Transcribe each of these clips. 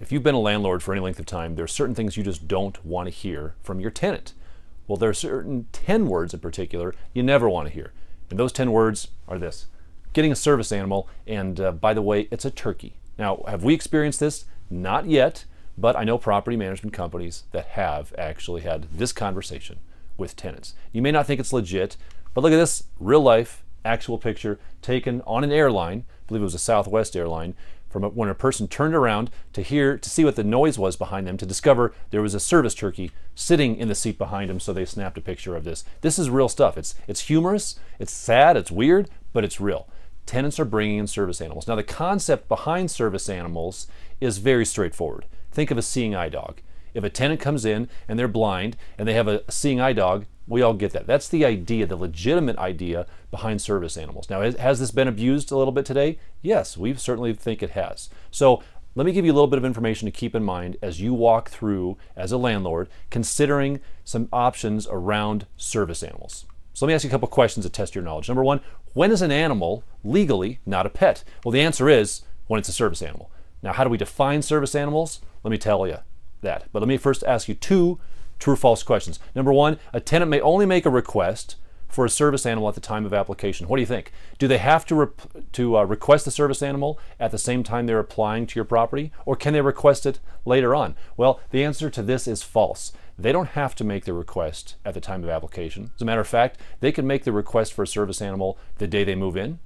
If you've been a landlord for any length of time, there are certain things you just don't want to hear from your tenant. Well, there are certain 10 words in particular you never want to hear. And those 10 words are this getting a service animal, and uh, by the way, it's a turkey. Now, have we experienced this? Not yet, but I know property management companies that have actually had this conversation with tenants. You may not think it's legit, but look at this real life, actual picture taken on an airline, I believe it was a Southwest airline, from when a person turned around to hear to see what the noise was behind them to discover there was a service turkey sitting in the seat behind him so they snapped a picture of this. This is real stuff. It's it's humorous it's sad it's weird but it's real. Tenants are bringing in service animals. Now the concept behind service animals is very straightforward. Think of a seeing eye dog. If a tenant comes in and they're blind and they have a seeing eye dog we all get that. That's the idea, the legitimate idea behind service animals. Now, has this been abused a little bit today? Yes, we certainly think it has. So let me give you a little bit of information to keep in mind as you walk through as a landlord, considering some options around service animals. So let me ask you a couple questions to test your knowledge. Number one, when is an animal legally not a pet? Well, the answer is when it's a service animal. Now, how do we define service animals? Let me tell you that. But let me first ask you two true or false questions. Number one, a tenant may only make a request for a service animal at the time of application. What do you think? Do they have to, to uh, request the service animal at the same time they're applying to your property, or can they request it later on? Well, the answer to this is false. They don't have to make the request at the time of application. As a matter of fact, they can make the request for a service animal the day they move in,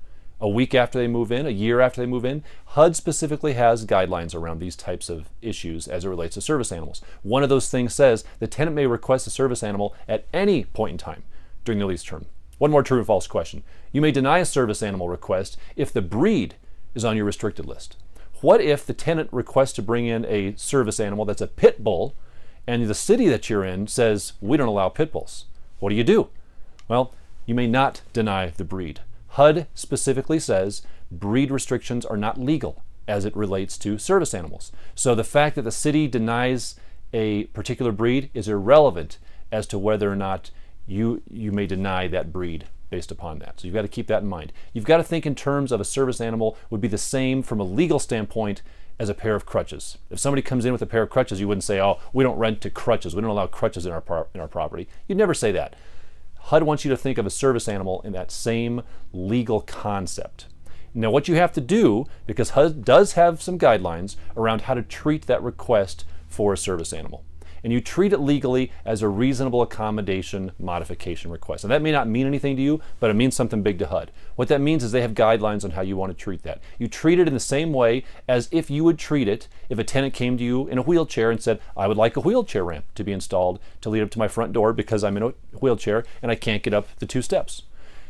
a week after they move in, a year after they move in. HUD specifically has guidelines around these types of issues as it relates to service animals. One of those things says the tenant may request a service animal at any point in time during the lease term. One more true and false question. You may deny a service animal request if the breed is on your restricted list. What if the tenant requests to bring in a service animal that's a pit bull and the city that you're in says, we don't allow pit bulls? What do you do? Well, you may not deny the breed. HUD specifically says breed restrictions are not legal as it relates to service animals. So the fact that the city denies a particular breed is irrelevant as to whether or not you you may deny that breed based upon that. So you've got to keep that in mind. You've got to think in terms of a service animal would be the same from a legal standpoint as a pair of crutches. If somebody comes in with a pair of crutches, you wouldn't say, "Oh, we don't rent to crutches. We don't allow crutches in our in our property." You'd never say that. HUD wants you to think of a service animal in that same legal concept. Now, what you have to do, because HUD does have some guidelines around how to treat that request for a service animal and you treat it legally as a reasonable accommodation modification request. And that may not mean anything to you, but it means something big to HUD. What that means is they have guidelines on how you want to treat that. You treat it in the same way as if you would treat it if a tenant came to you in a wheelchair and said, I would like a wheelchair ramp to be installed to lead up to my front door because I'm in a wheelchair and I can't get up the two steps.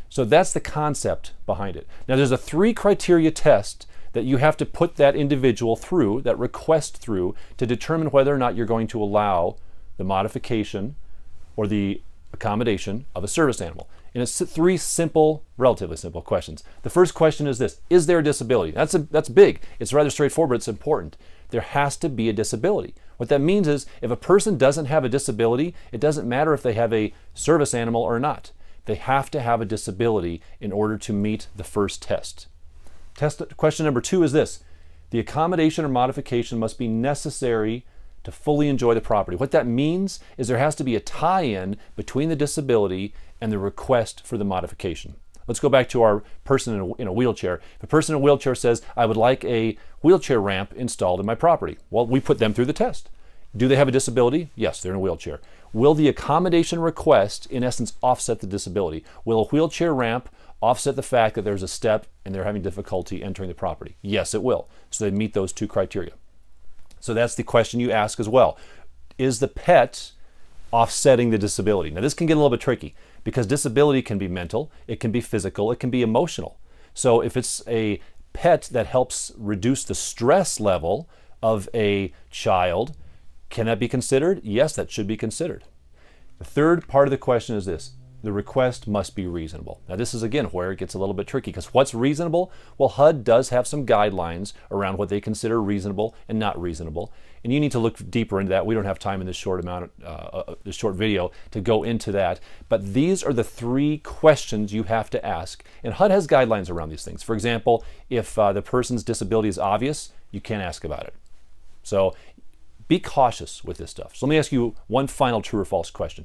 So that's the concept behind it. Now there's a three criteria test that you have to put that individual through, that request through, to determine whether or not you're going to allow the modification or the accommodation of a service animal. And it's three simple, relatively simple questions. The first question is this Is there a disability? That's, a, that's big. It's rather straightforward, but it's important. There has to be a disability. What that means is if a person doesn't have a disability, it doesn't matter if they have a service animal or not. They have to have a disability in order to meet the first test. Test, question number two is this. The accommodation or modification must be necessary to fully enjoy the property. What that means is there has to be a tie-in between the disability and the request for the modification. Let's go back to our person in a, in a, wheelchair. If a person in a wheelchair says, I would like a wheelchair ramp installed in my property, well, we put them through the test. Do they have a disability? Yes, they're in a wheelchair. Will the accommodation request, in essence, offset the disability? Will a wheelchair ramp offset the fact that there's a step and they're having difficulty entering the property? Yes, it will. So they meet those two criteria. So that's the question you ask as well. Is the pet offsetting the disability? Now, this can get a little bit tricky because disability can be mental, it can be physical, it can be emotional. So if it's a pet that helps reduce the stress level of a child, can that be considered? Yes, that should be considered. The third part of the question is this the request must be reasonable. Now, this is again where it gets a little bit tricky because what's reasonable? Well, HUD does have some guidelines around what they consider reasonable and not reasonable, and you need to look deeper into that. We don't have time in this short amount, uh, uh, this short video, to go into that. But these are the three questions you have to ask, and HUD has guidelines around these things. For example, if uh, the person's disability is obvious, you can't ask about it. So be cautious with this stuff. So let me ask you one final true or false question.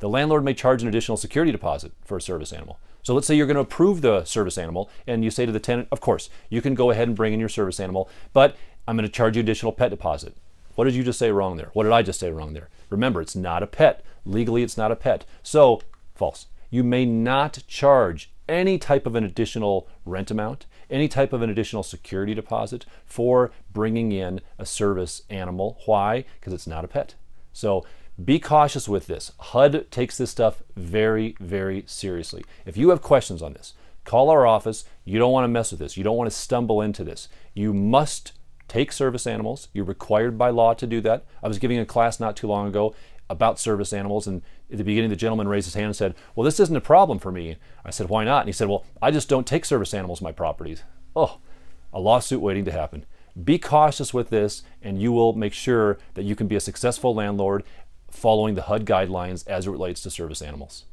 The landlord may charge an additional security deposit for a service animal. So let's say you're going to approve the service animal and you say to the tenant, of course, you can go ahead and bring in your service animal, but I'm going to charge you additional pet deposit. What did you just say wrong there? What did I just say wrong there? Remember, it's not a pet. Legally, it's not a pet. So, false. You may not charge any type of an additional rent amount, any type of an additional security deposit for bringing in a service animal. Why? Because it's not a pet. So be cautious with this. HUD takes this stuff very, very seriously. If you have questions on this, call our office. You don't want to mess with this. You don't want to stumble into this. You must take service animals. You're required by law to do that. I was giving a class not too long ago about service animals, and at the beginning, the gentleman raised his hand and said, Well, this isn't a problem for me. I said, Why not? And he said, Well, I just don't take service animals my properties. Oh, a lawsuit waiting to happen. Be cautious with this, and you will make sure that you can be a successful landlord following the HUD guidelines as it relates to service animals.